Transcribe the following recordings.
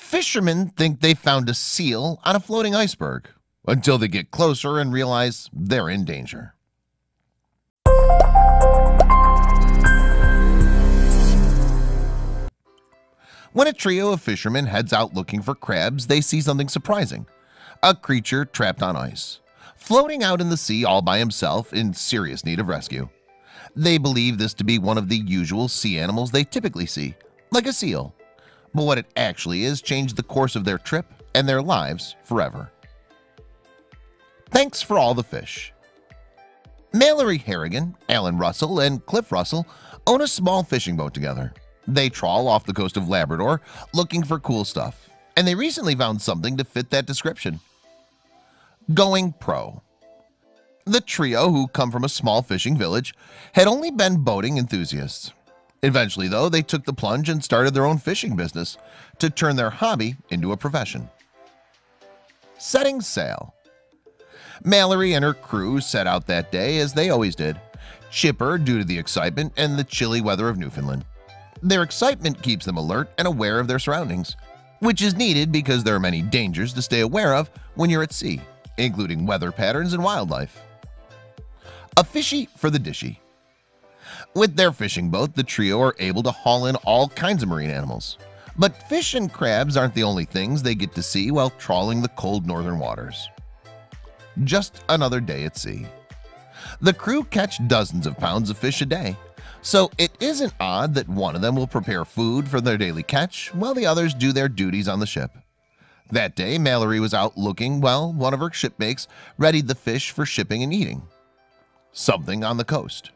Fishermen think they found a seal on a floating iceberg until they get closer and realize they're in danger. When a trio of fishermen heads out looking for crabs, they see something surprising. A creature trapped on ice, floating out in the sea all by himself in serious need of rescue. They believe this to be one of the usual sea animals they typically see, like a seal. But what it actually is changed the course of their trip and their lives forever. Thanks for all the fish. Mallory Harrigan, Alan Russell, and Cliff Russell own a small fishing boat together. They trawl off the coast of Labrador looking for cool stuff, and they recently found something to fit that description. Going Pro The trio, who come from a small fishing village, had only been boating enthusiasts. Eventually, though, they took the plunge and started their own fishing business to turn their hobby into a profession. Setting sail Mallory and her crew set out that day as they always did, chipper due to the excitement and the chilly weather of Newfoundland. Their excitement keeps them alert and aware of their surroundings, which is needed because there are many dangers to stay aware of when you're at sea, including weather patterns and wildlife. A fishy for the dishy. With their fishing boat, the trio are able to haul in all kinds of marine animals. But fish and crabs aren't the only things they get to see while trawling the cold northern waters. Just another day at sea. The crew catch dozens of pounds of fish a day, so it isn't odd that one of them will prepare food for their daily catch while the others do their duties on the ship. That day, Mallory was out looking while one of her shipmates readied the fish for shipping and eating. Something on the coast.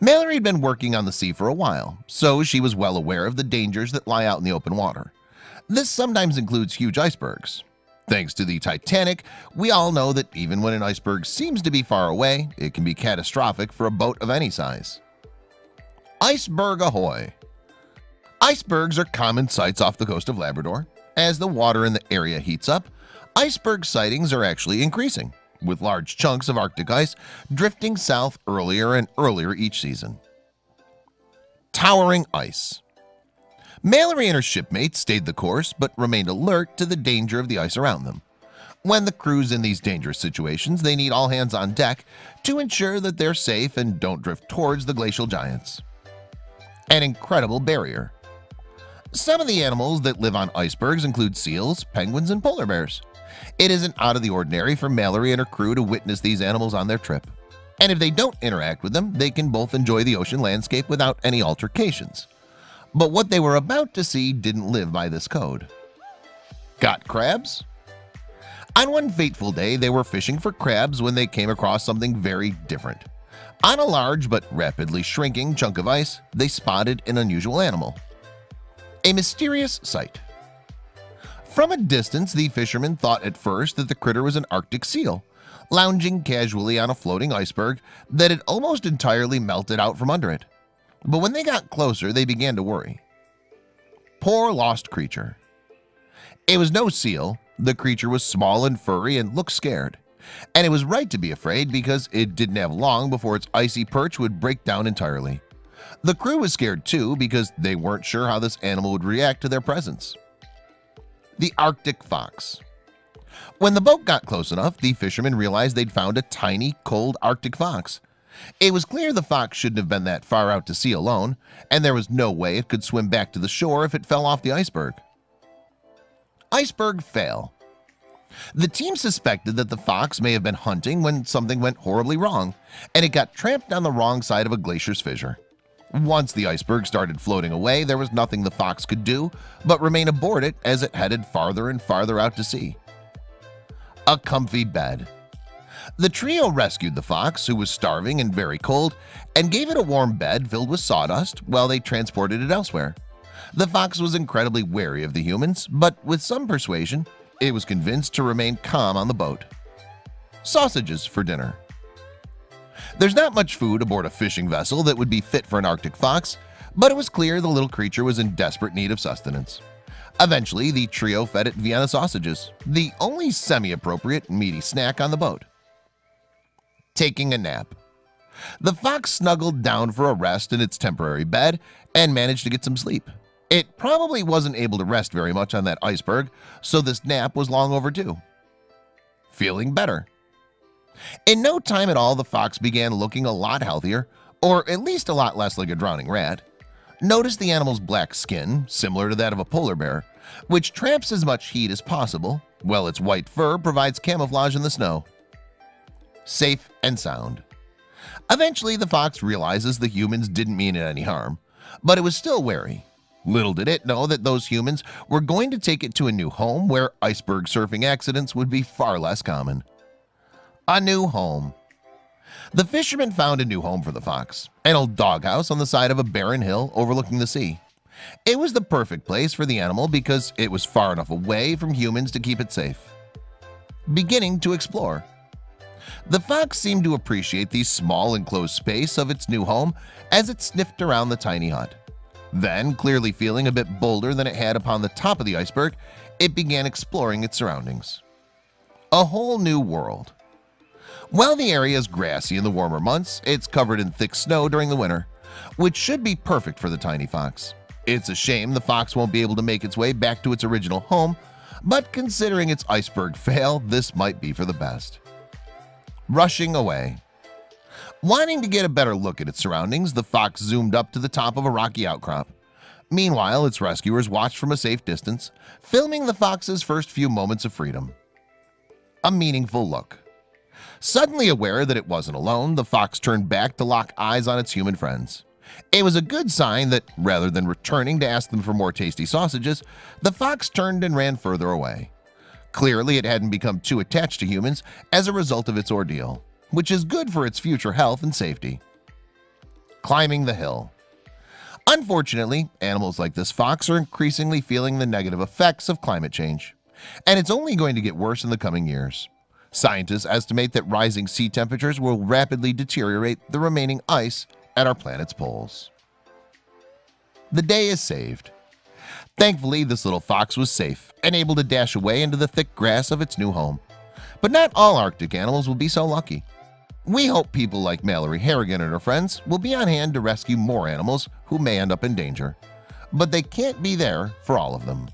Mallory had been working on the sea for a while, so she was well aware of the dangers that lie out in the open water. This sometimes includes huge icebergs. Thanks to the Titanic, we all know that even when an iceberg seems to be far away, it can be catastrophic for a boat of any size. Iceberg Ahoy Icebergs are common sights off the coast of Labrador. As the water in the area heats up, iceberg sightings are actually increasing, with large chunks of Arctic ice drifting south earlier and earlier each season. Towering ice Mallory and her shipmates stayed the course but remained alert to the danger of the ice around them. When the crew's in these dangerous situations, they need all hands on deck to ensure that they're safe and don't drift towards the glacial giants an incredible barrier. Some of the animals that live on icebergs include seals, penguins, and polar bears. It isn't out of the ordinary for Mallory and her crew to witness these animals on their trip. And if they don't interact with them, they can both enjoy the ocean landscape without any altercations. But what they were about to see didn't live by this code. Got crabs? On one fateful day, they were fishing for crabs when they came across something very different. On a large but rapidly shrinking chunk of ice, they spotted an unusual animal. A mysterious sight. From a distance, the fishermen thought at first that the critter was an Arctic seal, lounging casually on a floating iceberg that had almost entirely melted out from under it. But when they got closer, they began to worry. Poor lost creature. It was no seal. The creature was small and furry and looked scared and it was right to be afraid because it didn't have long before its icy perch would break down entirely. The crew was scared too because they weren't sure how this animal would react to their presence. The Arctic Fox When the boat got close enough, the fishermen realized they'd found a tiny, cold Arctic fox. It was clear the fox shouldn't have been that far out to sea alone, and there was no way it could swim back to the shore if it fell off the iceberg. Iceberg fail the team suspected that the fox may have been hunting when something went horribly wrong, and it got trapped on the wrong side of a glacier's fissure. Once the iceberg started floating away, there was nothing the fox could do but remain aboard it as it headed farther and farther out to sea. A comfy bed. The trio rescued the fox, who was starving and very cold, and gave it a warm bed filled with sawdust while they transported it elsewhere. The fox was incredibly wary of the humans, but with some persuasion, it was convinced to remain calm on the boat. Sausages for dinner. There's not much food aboard a fishing vessel that would be fit for an Arctic fox, but it was clear the little creature was in desperate need of sustenance. Eventually, the trio fed it Vienna sausages, the only semi-appropriate meaty snack on the boat. Taking a nap. The fox snuggled down for a rest in its temporary bed and managed to get some sleep. It probably wasn't able to rest very much on that iceberg, so this nap was long overdue. Feeling better. In no time at all, the fox began looking a lot healthier, or at least a lot less like a drowning rat. Notice the animal's black skin, similar to that of a polar bear, which traps as much heat as possible, while its white fur provides camouflage in the snow. Safe and sound. Eventually, the fox realizes the humans didn't mean it any harm, but it was still wary. Little did it know that those humans were going to take it to a new home where iceberg surfing accidents would be far less common. A new home. The fisherman found a new home for the fox, an old doghouse on the side of a barren hill overlooking the sea. It was the perfect place for the animal because it was far enough away from humans to keep it safe. Beginning to explore. The fox seemed to appreciate the small enclosed space of its new home as it sniffed around the tiny hut. Then, clearly feeling a bit bolder than it had upon the top of the iceberg, it began exploring its surroundings. A whole new world. While the area is grassy in the warmer months, it's covered in thick snow during the winter, which should be perfect for the tiny fox. It's a shame the fox won't be able to make its way back to its original home, but considering its iceberg fail, this might be for the best. Rushing away. Wanting to get a better look at its surroundings, the fox zoomed up to the top of a rocky outcrop. Meanwhile, its rescuers watched from a safe distance, filming the fox's first few moments of freedom. A meaningful look. Suddenly aware that it wasn't alone, the fox turned back to lock eyes on its human friends. It was a good sign that, rather than returning to ask them for more tasty sausages, the fox turned and ran further away. Clearly, it hadn't become too attached to humans as a result of its ordeal, which is good for its future health and safety. Climbing the hill. Unfortunately, animals like this fox are increasingly feeling the negative effects of climate change, and it's only going to get worse in the coming years. Scientists estimate that rising sea temperatures will rapidly deteriorate the remaining ice at our planet's poles. The day is saved. Thankfully, this little fox was safe and able to dash away into the thick grass of its new home. But not all Arctic animals will be so lucky. We hope people like Mallory Harrigan and her friends will be on hand to rescue more animals who may end up in danger. But they can't be there for all of them.